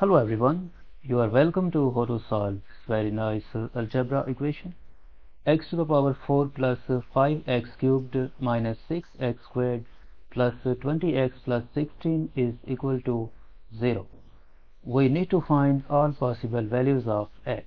Hello everyone, you are welcome to how to solve very nice uh, algebra equation x to the power 4 plus 5x cubed minus 6x squared plus 20x plus 16 is equal to 0. We need to find all possible values of x.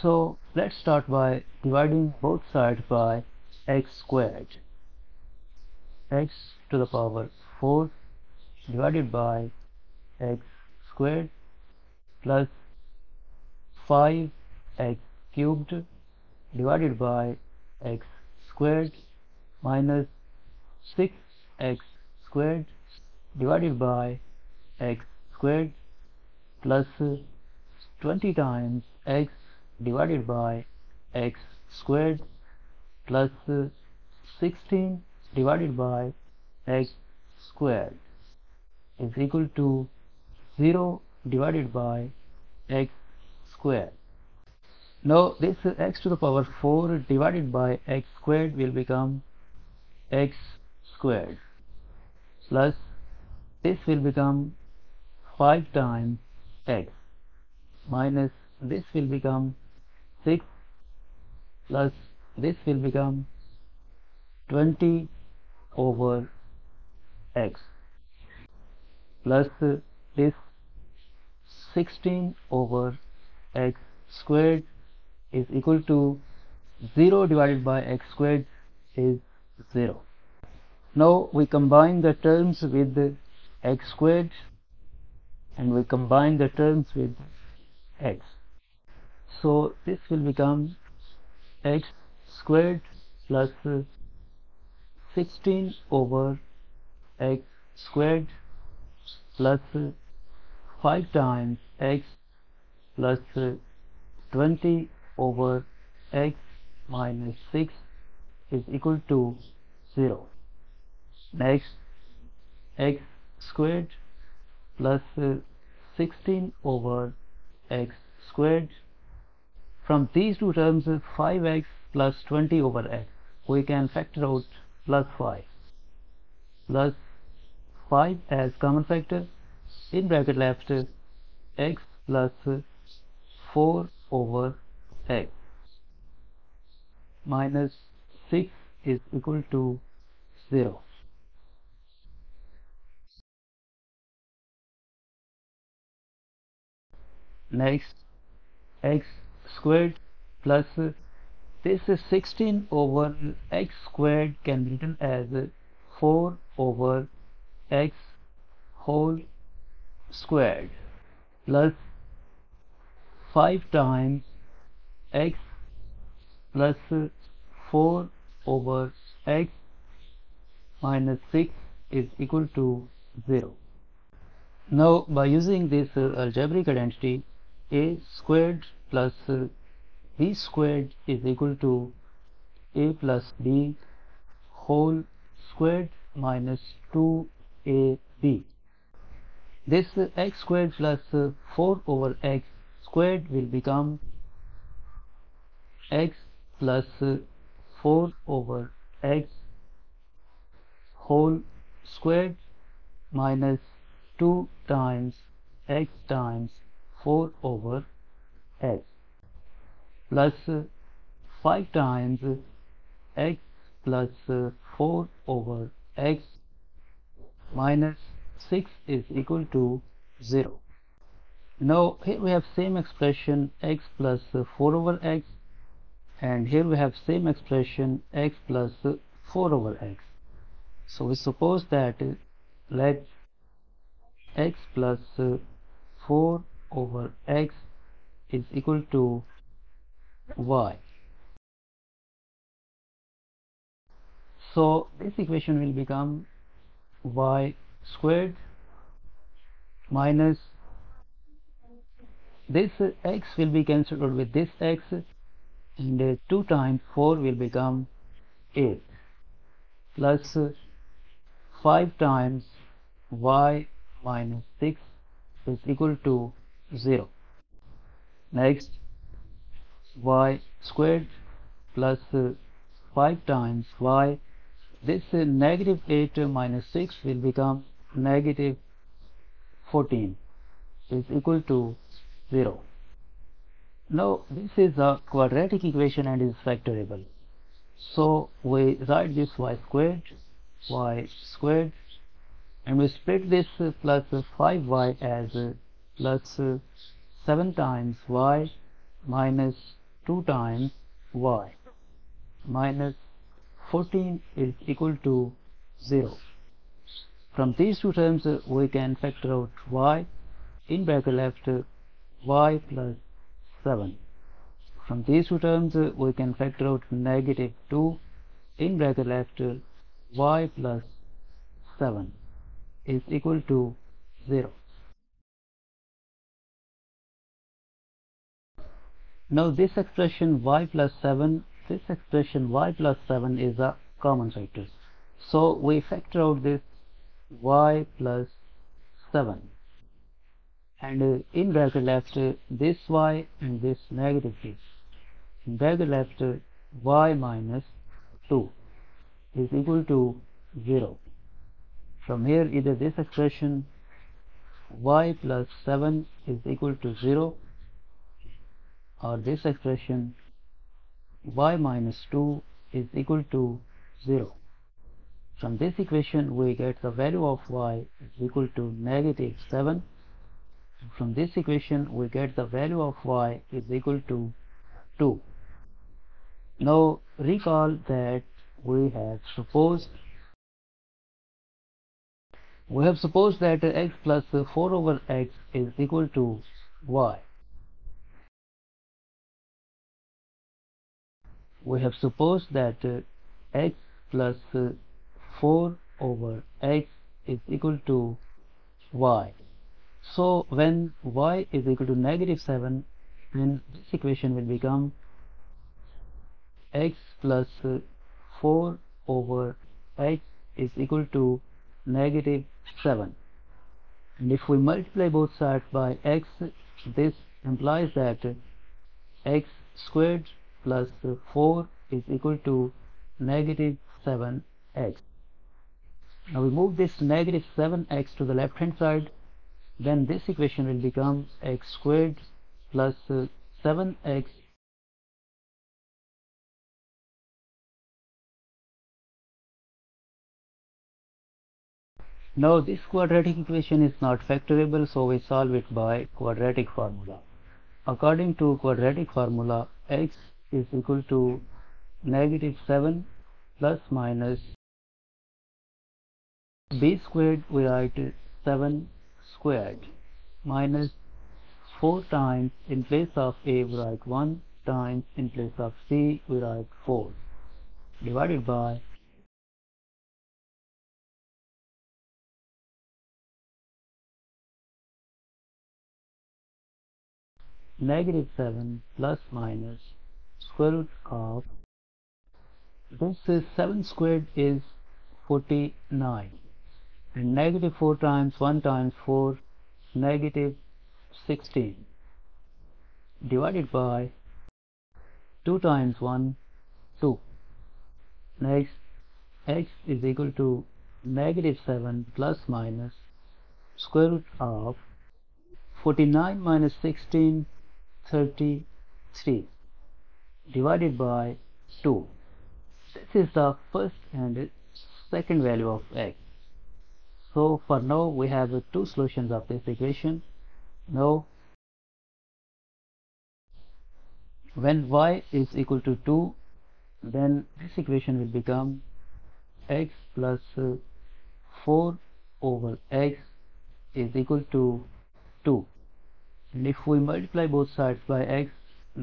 So let's start by dividing both sides by x squared. x to the power 4 divided by x squared plus 5x cubed divided by x squared minus 6x squared divided by x squared plus 20 times x divided by x squared plus 16 divided by x squared is equal to 0 divided by x square. Now this x to the power 4 divided by x squared will become x squared. Plus this will become 5 times x. Minus this will become 6 plus this will become 20 over x. Plus this 16 over x squared is equal to 0 divided by x squared is 0. Now we combine the terms with x squared and we combine the terms with x. So this will become x squared plus 16 over x squared plus 5 times x plus 20 over x minus 6 is equal to 0. Next, x squared plus 16 over x squared. From these two terms, 5x plus 20 over x, we can factor out plus 5 plus 5 as common factor in bracket left x plus 4 over x minus 6 is equal to 0. Next x squared plus this is 16 over x squared can be written as 4 over x whole squared plus 5 times x plus 4 over x minus 6 is equal to 0. Now by using this uh, algebraic identity a squared plus uh, b squared is equal to a plus b whole squared minus 2ab. This x squared plus 4 over x squared will become x plus 4 over x whole squared minus 2 times x times 4 over x plus 5 times x plus 4 over x minus 6 is equal to 0. Now here we have same expression x plus 4 over x and here we have same expression x plus 4 over x. So we suppose that let x plus 4 over x is equal to y. So this equation will become y squared minus this x will be cancelled with this x and uh, 2 times 4 will become 8 plus 5 times y minus 6 is equal to 0. Next, y squared plus 5 times y. This negative 8 minus 6 will become negative 14. is equal to 0. Now this is a quadratic equation and is factorable. So we write this y squared, y squared and we split this plus 5y as plus 7 times y minus 2 times y minus 14 is equal to 0. From these two terms uh, we can factor out y in bracket left uh, y plus 7 from these two terms uh, we can factor out negative 2 in bracket left y plus 7 is equal to 0 now this expression y plus 7 this expression y plus 7 is a common factor. So we factor out this y plus 7 and uh, in bracket left uh, this y and this negative this in bracket left uh, y minus 2 is equal to 0 from here either this expression y plus 7 is equal to 0 or this expression y minus 2 is equal to 0 from this equation we get the value of y is equal to negative 7 from this equation we get the value of y is equal to 2. Now recall that we have supposed we have supposed that x plus 4 over x is equal to y. We have supposed that x plus 4 over x is equal to y. So when y is equal to negative 7 then this equation will become x plus 4 over x is equal to negative 7 and if we multiply both sides by x this implies that x squared plus 4 is equal to negative 7x now we move this negative 7x to the left hand side then this equation will become x squared plus 7x uh, Now this quadratic equation is not factorable so we solve it by quadratic formula. According to quadratic formula x is equal to negative 7 plus minus b squared we write 7 squared minus 4 times in place of a we write 1 times in place of c we write 4 divided by negative 7 plus minus square root of this is 7 squared is 49 and negative 4 times 1 times 4 negative 16 divided by 2 times 1 2 next x is equal to negative 7 plus minus square root of 49 minus 16 33 divided by 2 this is the first and second value of x so for now we have two solutions of this equation now when y is equal to 2 then this equation will become x plus uh, 4 over x is equal to 2 and if we multiply both sides by x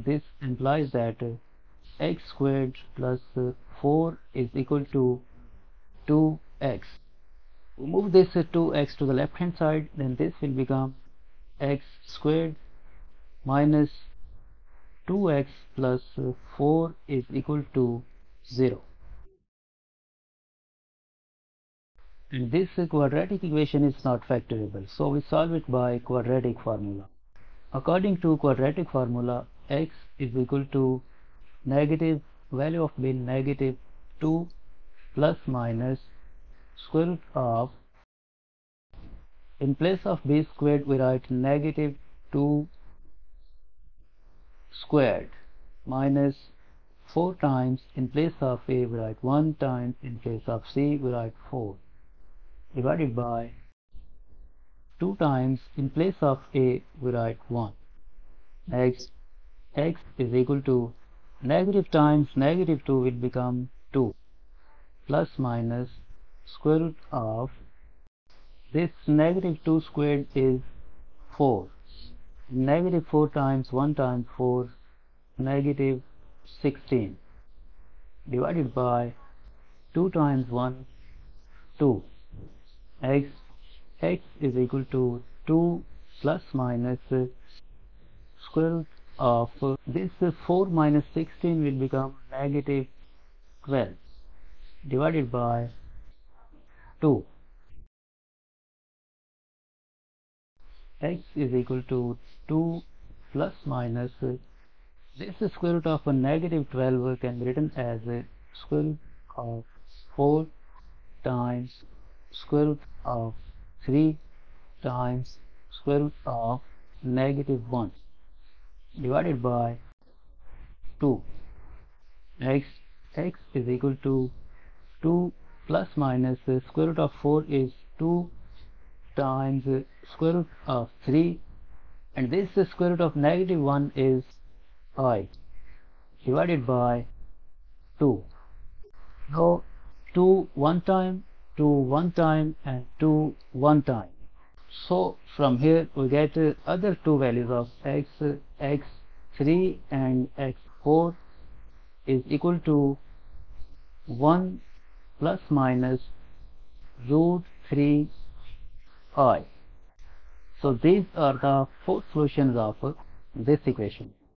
this implies that uh, x squared plus uh, 4 is equal to 2x move this 2x to the left hand side then this will become x squared minus 2x plus 4 is equal to 0 and this quadratic equation is not factorable so we solve it by quadratic formula. According to quadratic formula x is equal to negative value of b negative 2 plus minus square root of in place of b squared we write negative 2 squared minus 4 times in place of a we write 1 times in place of c we write 4 divided by 2 times in place of a we write 1 next x is equal to negative times negative 2 will become 2 plus minus square root of this negative 2 squared is 4 negative 4 times 1 times 4 negative 16 divided by 2 times 1 2 x x is equal to 2 plus minus square root of this 4 minus 16 will become negative 12 divided by 2 x is equal to 2 plus minus uh, this square root of a negative 12 can be written as a square root of 4 times square root of 3 times square root of negative 1 divided by 2 x x is equal to 2 plus minus the square root of 4 is 2 times uh, square root of 3 and this the square root of negative 1 is i divided by 2 now 2 one time 2 one time and 2 one time. So from here we get uh, other two values of x x3 and x4 is equal to 1 plus minus root 3 i. So these are the four solutions of this equation.